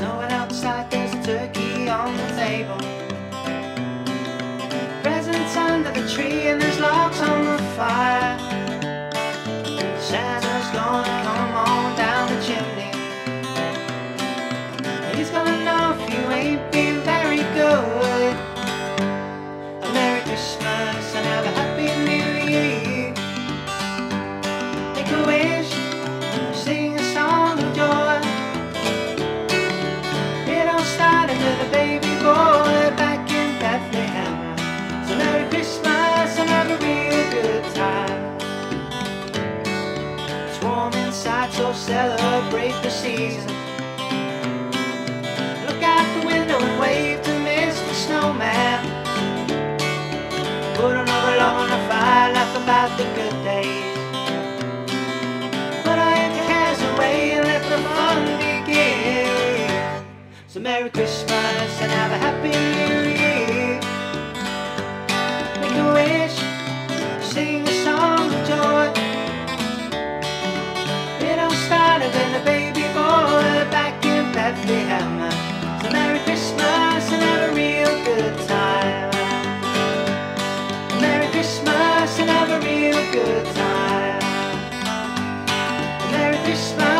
And outside there's a turkey on the table. Presents under the tree, and there's logs on the fire. Santa's gonna so celebrate the season. Look out the window and wave to Mr. Snowman. Put another log on the fire, laugh about the good days. Put all your cares away and let the fun begin. So Merry Christmas and have a Happy New Year. Good time. Merry Christmas